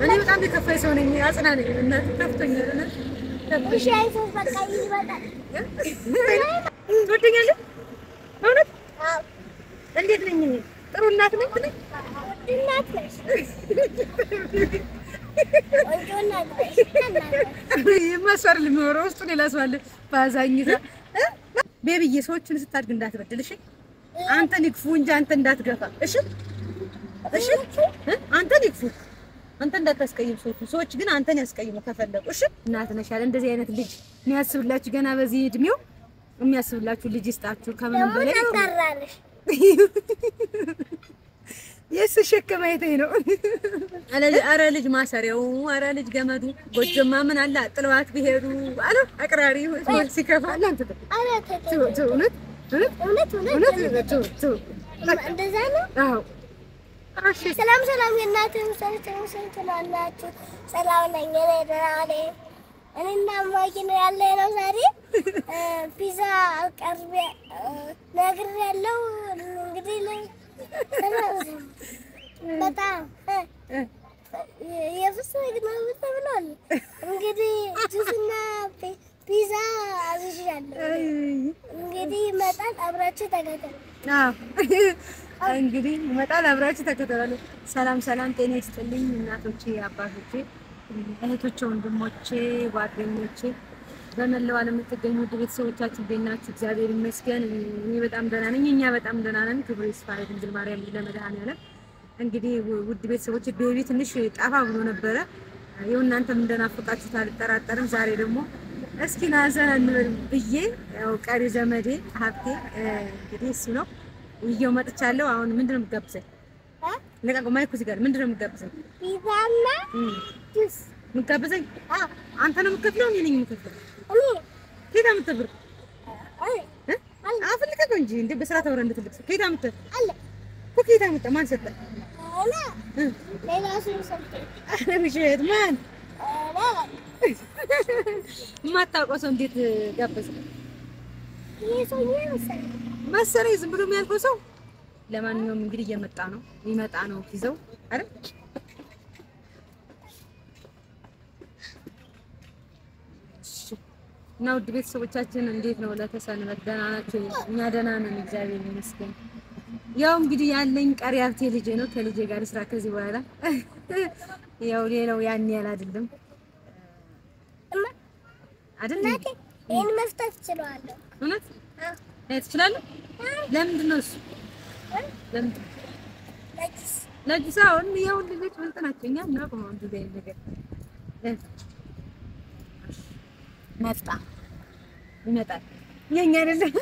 እኔ በጣም የከፋኝ ሰው ነኝ። እናት ከፍቶኛል። እውነት ከፍቶኛል። ትወደኛለህ? እውነት እንዴት ነኝ? ጥሩ እናት ነኝ ነኝ የማስፈር የሚኖረው ውስጡ ሌላ ሰው አለ። በአዛኝታ እ? ቤቢዬ ሰዎችን ስታድግ እንዳትበድል እሺ። አንተን ይክፉ እንጂ አንተ እንዳትገፋ እሺ። እሺ? አንተን ይክፉ አንተ እንዳታስቀይም ሰዎች ሰዎች ግን አንተን ያስቀይሙ ከፈለጉ እሺ። እናት ነሽ ያለ እንደዚህ አይነት ልጅ የሚያስብላችሁ ገና በዚህ እድሜው የሚያስብላችሁ ልጅ ይስጣችሁ። ከምንም በላይ ጠንካራ ነሽ። የእሱ ሸክም አይተኝ ነው። አረ ልጅ ማሰሪያው፣ አረ ልጅ ገመዱ፣ ጎጆማ ምን አለ ጥለዋት ቢሄዱ አለ አቅራሪ ሲከፋ ተው፣ እውነት እውነት እውነት እውነት እንደዛ ነው። አዎ ሰላም ሰላም፣ የእናትህ ናችሁ? ሰላም ነኝ እኔ ደህና ነኝ። እኔና እማዬ ነው ያለ ነው ዛሬ ፒዛ አቀርቤ ነግሬያለሁ። እንግዲህ በጣም እ፣ የፍስክ ነው ተብሏል። እንግዲህ ጁስና ፒዛ አዝዣለሁ። እንግዲህ ይመጣል፣ አብራችሁ አዎ እንግዲህ ይመጣል። አብራችሁ ተከተሉ። ሰላም ሰላም፣ ጤና ይስጥልኝ እናቶቼ፣ አባቶቼ፣ እህቶቼ፣ ወንድሞቼ፣ ጓደኞቼ በመላው ዓለም የምትገኙ ውድ ቤተሰቦቻችን እንዴት ናችሁ? እግዚአብሔር ይመስገን እኔ በጣም ደህና ነኝ። እኛ በጣም ደህና ነን። ክብሩ ይስፋ ለድንግል ማርያም ለመድኃኔዓለም። እንግዲህ ውድ ቤተሰቦች ቤቢ ትንሽ ጠፋ ብሎ ነበረ። ይኸው እናንተም እንደናፈቃችሁት አልጠራጠርም። ዛሬ ደግሞ እስኪ ና እንበል ብዬ ያው ቀሪ ዘመዴ ሀብቴ እንግዲህ እሱ ነው ይዤው መጥቻለሁ። አሁን ምንድን ነው የምትጋብዘኝ? ለቃቆ ማይኩ እዚህ ጋር ምንድን ነው የምትጋብዘኝ? ፒዛና ጁስ። የምትጋብዘኝ? አንተ ነው የምትከፍለው? እኔ ነኝ የምከፍለው? እኔ? ከየት አምጥተህ ብር አይ እ? አፍልቀቀው እንጂ እንደ በስርዓት አውራ እንድትልቅ ሰው ከየት አምጥተህ አለ። እኮ ከየት አምጥተህ ማን ሰጠህ? ሌላ ሰው ሰጠኝ። ኧረ ውሸት! ማን? የማታውቀው ሰው እንዴት ጋበዝክ? ይሄ ሰውዬ መሰለኝ መሰለኝ ዝም ብሎ የሚያልፈው ሰው። ለማንኛውም እንግዲህ እየመጣ ነው ሊመጣ ነው ይዘው አይደል? እሺ። እና ውድ ቤተሰቦቻችን እንዴት ነው ለተሰንበት? ደህና ናቸው? እኛ ደህና ነን፣ እግዚአብሔር ይመስገን። ያው እንግዲህ ያለኝ ቀሪ ሀብቴ ልጄ ነው። ከልጄ ጋር ስራ ከዚህ በኋላ ያው ሌላው ያን ያህል አይደለም አይደል? ይሄን መፍታት እችላለሁ። እውነት ትችላለህ? ለምንድን ነው እሱ? ለምንድን ነው? ለኪስ ለጊዜ አሁን የሁሉ ልጆች ብልጥ ናቸው። እኛ እናውቅም አሁን እንደዚህ አይነት ነገር እ መጣ ይመጣል። የኛ አይደለም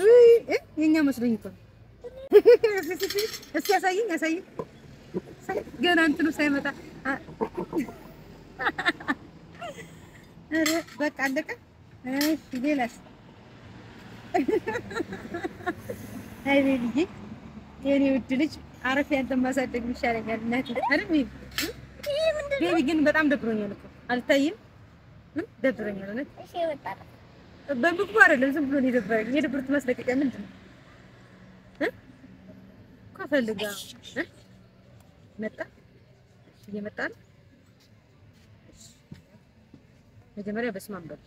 ውይ እ የኛ መስሎኝ እኮ ነው። እስኪ ያሳየኝ ያሳየኝ ሳይ- ገና እንትኑ ሳይመጣ አ- ኧረ በቃ አለቀ። እሺ ሌላስ? አይ ቤቢዬ የኔ ውድ ልጅ አረፍ ያንተን ማሳደግ ይሻለኛል። እናቴ አይደል ቤቢ? ግን በጣም ደብሮኛል እኮ አልታይም? ደብሮኛል እውነት በምግቡ አይደለም ዝም ብሎ ነው የደበረኝ። የድብርት ማስለቀቂያ ምንድን ነው? እኮ ፈልጋ? መጣ እየመጣ ነው። መጀመሪያ በስመ አብ በል።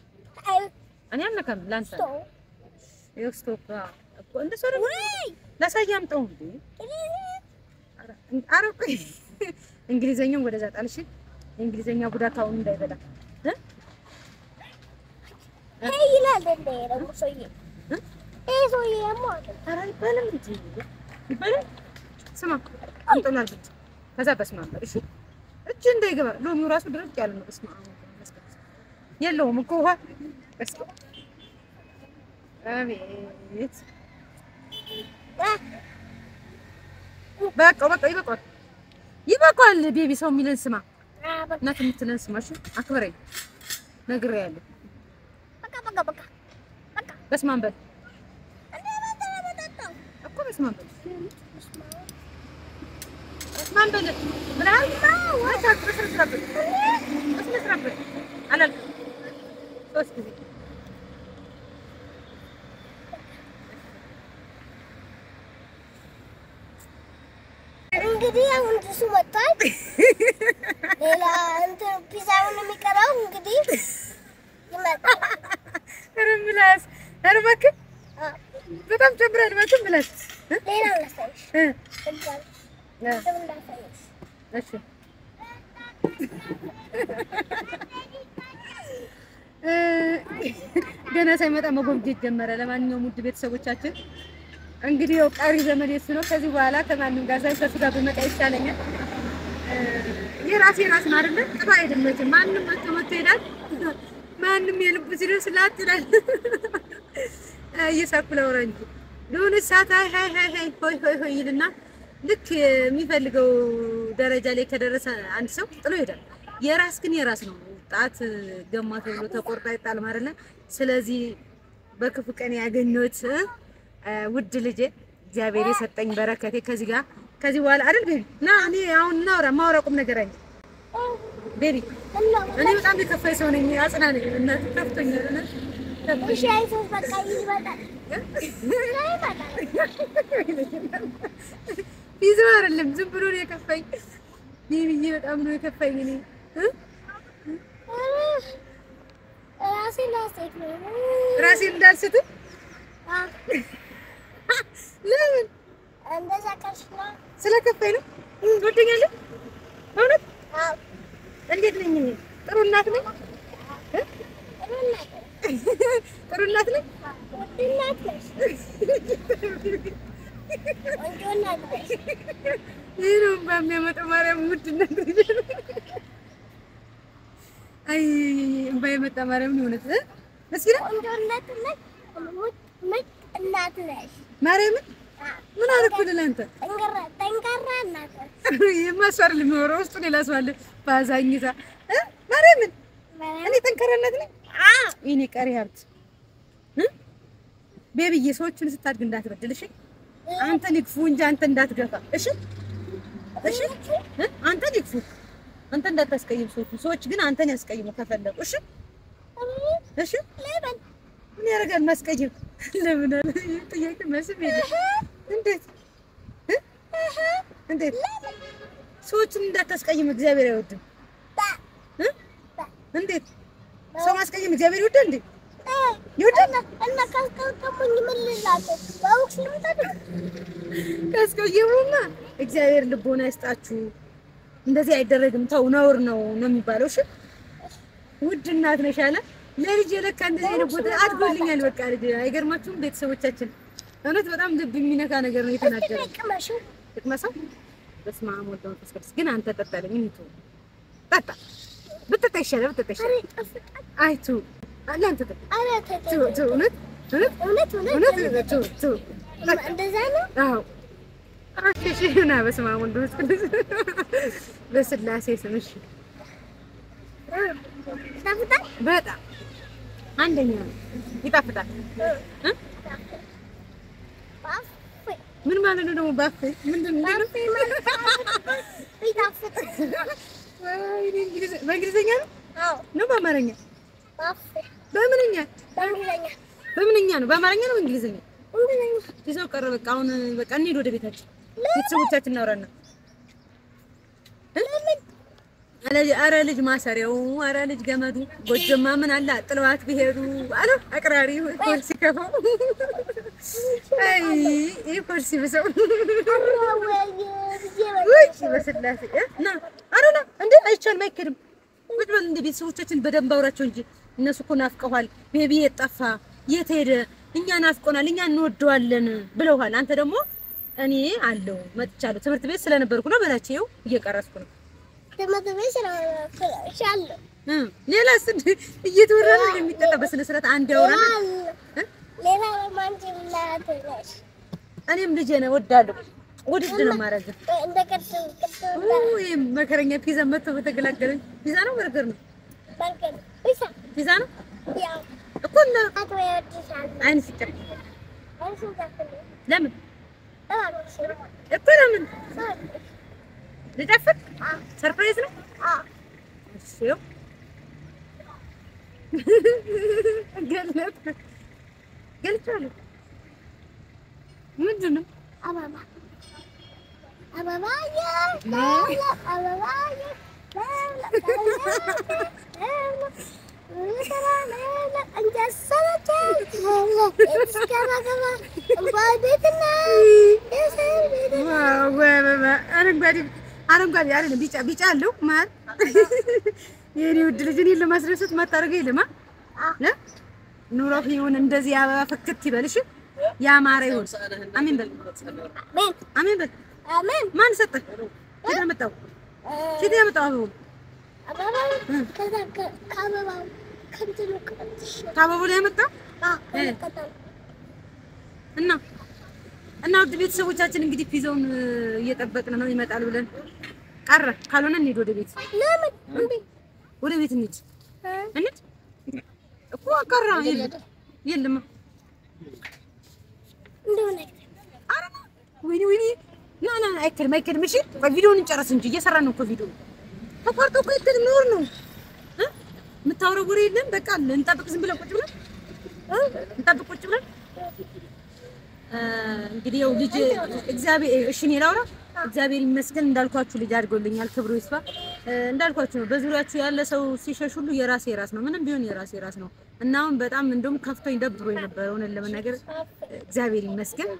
እኔ አልነካም ላንተ stop ይኸው stop አዎ። እኮ እንደሱ ላሳይ አምጣው እንግሊዘኛውን ወደዛ ጣልሽ። የእንግሊዘኛ ቡዳካውን እንዳይበላ እ? ይሄ ይላል እንደ ደግሞ ሰውዬ እ? ይሄ ሰውዬ ያሟል። ኧረ አይባልም እንጂ ይባላል። ስማ አምጦላል ብቻ ከዛ በስመ አብ በል እሺ። እጅ እንዳይገባ ሎሚው ራሱ ድርቅ ያለ ነው። በስመ አብ የለውም እኮ ውሃ በስመ አብ አቤት በቃ በቃ ይበቃዋል፣ ይበቃዋል። ቤቢ ሰው የሚለን ስማ፣ አ በቃ እናት የምትለን ስማ። እሺ አክብረኝ፣ ነግሬሃለሁ። በቃ በቃ በቃ በቃ በስመ አብ በል እንደ መጣ መጣጣው እኮ በስመ አብ በል በስመ አብ በል ብለሃል። ወይስ በስነ ስርዓት በል በስነ ስርዓት በል አላልክም? ሶስት ጊዜ ጁሱ መጥቷል። ፒዛውን የሚቀረው እንግዲህ ይመጣል። ኧረ ምላስ ኧረ እባክህ በጣም ጨምራል። እባክህ ምላስ? ሌላ ላሳይሽ። እሺ ገና ሳይመጣ መጎብጀት ጀመረ። ለማንኛውም ውድ ቤተሰቦቻችን እንግዲህ ያው ቀሪ ዘመን የሱ ነው። ከዚህ በኋላ ከማንም ጋር ሳይ ከሱ ጋር ብመጣ ይሻለኛል። የራሴ ራስ ነው አይደለ? ጥፋ አይደለም። ማንም መጥቶ መጥቶ ይሄዳል። ማንም የልብ ሲደርስላት ይላል። እየሳኩ ላውራ እንጂ የሆነ ሰዓት ሀይ ሀይ ሀይ ሀይ ሆይ ሆይ ሆይ ይልና ልክ የሚፈልገው ደረጃ ላይ ከደረሰ አንድ ሰው ጥሎ ይሄዳል። የራስ ግን የራስ ነው። ጣት ገማ ተብሎ ተቆርጣ ይጣል ማለት ነው። ስለዚህ በክፉ ቀን ያገኘሁት ውድ ልጄ እግዚአብሔር የሰጠኝ በረከቴ ከዚህ ጋር ከዚህ በኋላ አይደል baby እና እኔ አሁን እናውራ ማውራ ቁም ነገር አለ baby እና እኔ በጣም የከፋኝ ሰው ነኝ። አጽናነኝ እናት ከፍቶኛል እና እሺ፣ አይዞህ በቃ ይመጣል። ይመጣል። ይዘው አይደለም ዝም ብሎ ነው የከፋኝ። baby ዬ በጣም ነው የከፋኝ እኔ? ራሴን ላስቴክ ነው። ራሴን እንዳልስት ለምን እንደዛ ነው። ስለከፋኝ ነው። ትወደኛለህ? እውነት እንዴት ነኝ? ጥሩ እናት ነኝ እ? ጥሩ እናት ነኝ። ይህ ነው እምባ የሚያመጣው ማርያም ውድ እናት ነኝ። አይ እምባ የመጣ ማርያም ነው እውነት እ? እስኪ ቆንጆ እናት ነሽ። ማርያምን ምን አደረኩልህ ለአንተ? የማስዋር የሚኖረው ውስጡ ሌላ ሰው አለ። ባዛኝታ እ? ማርያምን እኔ እናት ነኝ። ይሄኔ ቀሪ ሀብት እ? ቤቢዬ ሰዎችን ስታድግ እንዳትበድል እሺ። አንተን ይግፉ እንጂ አንተ እንዳትገፋ እሺ። እሺ እ? አንተን ይግፉ አንተ እንዳታስቀይም ሰዎች ሰዎች ግን አንተን ያስቀይሙ ከፈለጉ እሺ። እሺ ምን ያደርጋል ማስቀየም? ለምን አለ ጥያቄ መስም የለ እንዴት? እንዴት ሰዎችን እንዳታስቀይም እግዚአብሔር አይወድም እ? እንዴት ሰው ማስቀየም እግዚአብሔር ይወዳል እንዴ? ይወዳል እና ካስቀመጡኝ ምን ልላቸው? በቦክስ ልምጣ? ካስቀየሙማ እግዚአብሔር ልቦና ይስጣችሁ። እንደዚህ አይደረግም፣ ተው ነውር ነው ነው የሚባለው። እሺ ውድ እናት ነሽ አለ ለልጅ ለካ እንደዚህ አይነት ቦታ አድጎልኛል። በቃ ልጅ አይገርማችሁም? ቤተሰቦቻችን እውነት በጣም ልብ የሚነካ ነገር ነው የተናገረው። ጥቅመሰው በስመ አብ ወወልድ ወመንፈስ ቅዱስ። ግን አንተ ጠጣለኝ እንቱ ጠጣ ብትጠጣ ይሻላል፣ ብትጠጣ ይሻላል። ይጣፍጣል። አይቱ ለአንተ ጠጣ ቱ ቱ እውነት? እውነት? እውነት እውነት እውነት? ቱ ቱ ጠጣ እንደዛ ነው። አዎ። እሺ ና በስመ አብ ወወልድ ወመንፈስ ቅዱስ። በስላሴ ስም እሺ። ይጣፍጣል። በጣም። አንደኛ ነው፣ ይጣፍጣል። ምን ማለት ነው? ደግሞ ባፌ? ምንድን ነው? ማለት ነው? አዎ። ነው በአማርኛ? በምንኛ? በምንኛ ነው? በአማርኛ ነው በእንግሊዝኛ? እንግሊዝኛ ይዘው ቀረ። በቃ አሁን በቃ እንሂድ ወደ ቤታችን፣ ቤተሰቦቻችን እናውራና። አረ ልጅ ማሰሪያው፣ አረ ልጅ ገመዱ፣ ጎጆማ ምን አለ? ጥለዋት ቢሄዱ አለ። አቅራሪ ፖሊሲ እንደ ቤተሰቦቻችን በደንብ አውራቸው እንጂ እነሱ እኮ ናፍቀዋል። ቤቢ የት? የት ሄደ? እኛ ናፍቆናል፣ እኛ እንወደዋለን ብለውሃል። አንተ ደግሞ እኔ አለው መጥቻለሁ። ትምህርት ቤት ስለነበርኩ ነው በላቸው። ይኸው እየቀረስኩ ነው። ትምህርት ሌላስ እየተወራ ነው የሚጠጣ በስነ ስርዓት አንድ ያውራ። እኔም ልጄ ነው ወዳለሁ። ውድድ ነው ይሄ መከረኛ ፒዛ መጥቶ በተገላገለኝ። ፒዛ ነው በርገር ነው? ፒዛ? ነው? እኮ አይን ዘፍን ለምን? እኮ ለምን? ልጨፍር? surprise ነው። እሺ። ገለጥ ገልጫለሁ። ምንድን ነው አበባ አበባዬ አበባዬ አረንጓዴ አይደለም ቢጫ ቢጫ አለው። ማል የኔ ውድ ልጅ እኔን ለማስደሰት ማታደርገው የለም ኑሮ ይሁን እንደዚህ አበባ ፍክት ይበልሽ ያማረ ይሁን። አሜን በል አሜን በል። ማን ሰጠህ? ኬት ያመጣው? ኬት ያመጣው አበባው? ከአበባው ላይ ያመጣው እና እና ውድ ቤተሰቦቻችን እንግዲህ ፒዛውን እየጠበቅን ነው ይመጣል ብለን ቀረ። ካልሆነ እንሂድ ወደ ቤት ወደ ቤት እንሂድ እንሂድ እኮ ቀረ። የለም ወይኔ ወይኔ ና ና አይከድም አይከድም። እሺ ቆይ ቪዲዮውን እንጨርስ እንጂ እየሰራን ነው እኮ ቪዲዮ ተቋርጦ እኮ አይከድም። ኖር ነው የምታወራው ወሬ የለም። በቃ እንጠብቅ ዝም ብለን ቁጭ ብለን እንጠብቅ ቁጭ ብለን እንግዲህ ያው ልጅ እግዚአብሔር እሺ እኔ ላውራ እግዚአብሔር ይመስገን እንዳልኳችሁ ልጅ አድጎልኛል። ክብሩ ይስፋ። እንዳልኳችሁ ነው። በዙሪያችሁ ያለ ሰው ሲሸሽ ሁሉ የራሴ የራስ ነው። ምንም ቢሆን የራሴ የራስ ነው። እና አሁን በጣም እንደውም ከፍቶኝ ደብሮ የነበረ እውነት ለመናገር እግዚአብሔር ይመስገን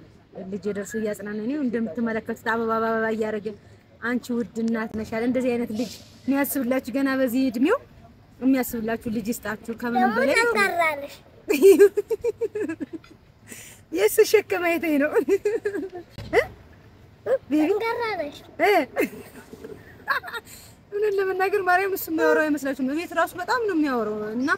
ልጅ ደርሶ እያጽናና ነው። እንደምትመለከቱት አበባ አበባ እያደረገ አንቺ ውድ እናት ያለ እንደዚህ አይነት ልጅ የሚያስብላችሁ ገና በዚህ እድሜው የሚያስብላችሁ ልጅ ይስጣችሁ። ከምንም በላይ የእሱ ሸከም አይተኝ ነው እውነት ለመናገር ማርያም እሱ የሚያወራው አይመስላችሁም? ቤት ራሱ በጣም ነው የሚያወራው እና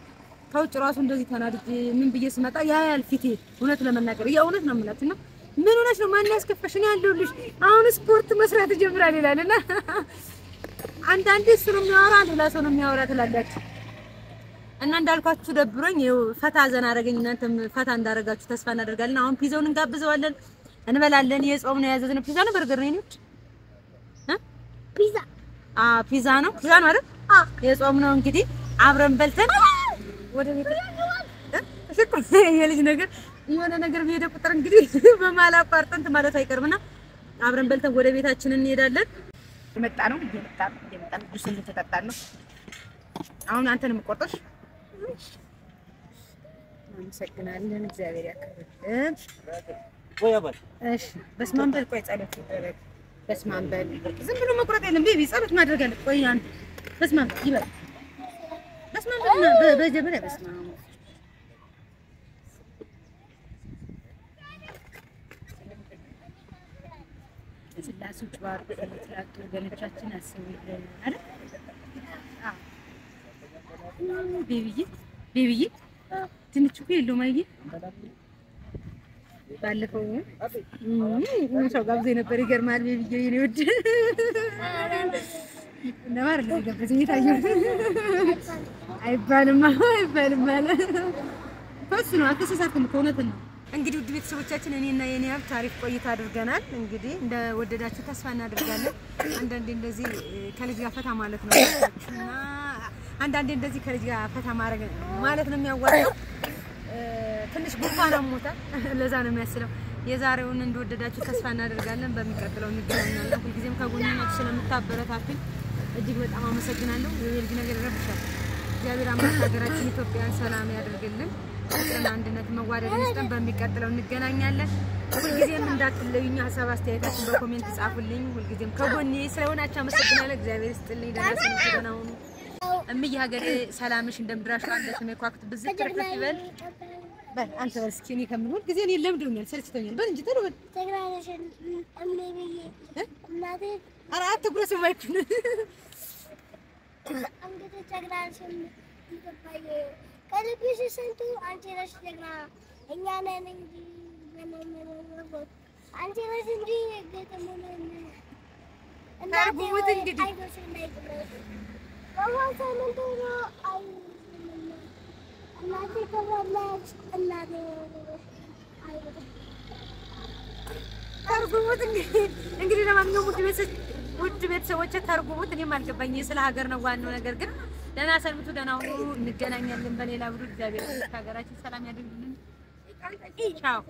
ከውጭ ራሱ እንደዚህ ተናድጄ ምን ብዬ ስመጣ ያያል ፊቴ። እውነት ለመናገር የእውነት ነው የምላችሁ እና ምን ሆነሽ ነው? ማን ያስከፋሽ? እኔ ያለሁልሽ አሁን ስፖርት መስራት ይጀምራል ይላል እና አንዳንዴ እሱ ነው የሚያወራ፣ ሌላ ሰው ነው የሚያወራ ትላላችሁ። እና እንዳልኳችሁ ደብሮኝ ይኸው ፈታ ዘና አደረገኝ። እናንተም ፈታ እንዳደረጋችሁ ተስፋ እናደርጋለን። አሁን ፒዛውን እንጋብዘዋለን፣ እንበላለን። የጾም ነው ያዘዝነው። ፒዛ ነው በርገር ነው ፒዛ ፒዛ ነው ፒዛ ነው አይደል? የጾም ነው እንግዲህ አብረን በልተን ወደ ቤት እ የልጅ ነገር የሆነ ነገር በሄደ ቁጥር እንግዲህ በማላቋርጠንት ማለት አይቀርምና አብረን በልተን ወደ ቤታችን እንሄዳለን። የመጣ ነው እየመጣ ነው እየመጣ ጁስ እየተጠጣን ነው። አሁን አንተን የምቆርጠሽ አመሰግናለን። እግዚአብሔር ያክብርልን። እሺ በስመ አብ በል። ቆይ ጸሎት ይደረግ። በስመ አብ በል። ዝም ብሎ መቁረጥ የለም ቤቢ፣ ጸሎት ማድረግ አለ። ቆይ አንተ በስመ አብ ይበል። በስመ አብ በልና በጀበለ በስመ አብ ስላሴዎች ባር ትላቱ ወገኖቻችን አስቡልን አይደል? ቤቢዬ ቤቢዬ ትንሽ እኮ የለውም። አየህ ባለፈው ሰው ጋብዞ ነበር። ይገርማል። ቤቢዬ የኔ ውድ ነባር ለገበዘ የታየው አይባልም አይባልም እሱ ነው። አልተሳሳትኩም እኮ እውነትን ነው። እንግዲህ ውድ ቤተሰቦቻችን እኔና የኔ ሀብት አሪፍ ቆይታ አድርገናል። እንግዲህ እንደወደዳችሁ ተስፋ እናደርጋለን። አንዳንዴ እንደዚህ ከልጅ ጋር ፈታ ማለት ነው እና አንዳንዴ እንደዚህ ከልጅ ጋር ፈታ ማድረግ ማለት ነው የሚያዋጣው። ትንሽ ጉንፋን አሞታል፣ ለዛ ነው የሚያስለው። የዛሬውን እንደወደዳችሁ ተስፋ እናደርጋለን። በሚቀጥለው እንገናኛለን። ሁልጊዜም ከጎናችሁ ስለምታበረታቱኝ እጅግ በጣም አመሰግናለሁ። የልጅ ነገር ይረብሻል። እግዚአብሔር አምላክ ሀገራችን ኢትዮጵያን ሰላም ያደርግልን። ፍቅርና አንድነት መዋደድን ይስጠን። በሚቀጥለው እንገናኛለን። ሁልጊዜም እንዳትለዩኝ፣ ሀሳብ አስተያየታችን በ comment ጻፉልኝ። ሁልጊዜም ከጎኔ ስለሆናችሁ አመሰግናለሁ። እግዚአብሔር ይስጥልኝ። ደህና ሰንብቱ፣ ደህና እምዬ ሀገሬ ሰላምሽ እንደምድራሽ እንደ ስሜ ኳኩት ብዝት ትርፍርፍ ይበል። በል አንተ በል እስኪ እኔ ከምን ሁል ጊዜ እኔ ለምዶኛል፣ ሰልችቶኛል። በል እንጂ ቶሎ በል። ኧረ አትጉረስ የማይኩን አንቺ ነሽ እንጂ ተርጉሙት እንግዲህ። ለማንኛውም ውድ ቤተሰቦች ተርጉሙት። እኔም አልገባኝ ስለ ሀገር ነው ዋናው ነገር ግን ደህና ሰንብቱ፣ ደህና ሁኑ። እንገናኛለን በሌላ ብሩ። እግዚአብሔር ሀገራችን ሰላም ያደርግልን። ቻው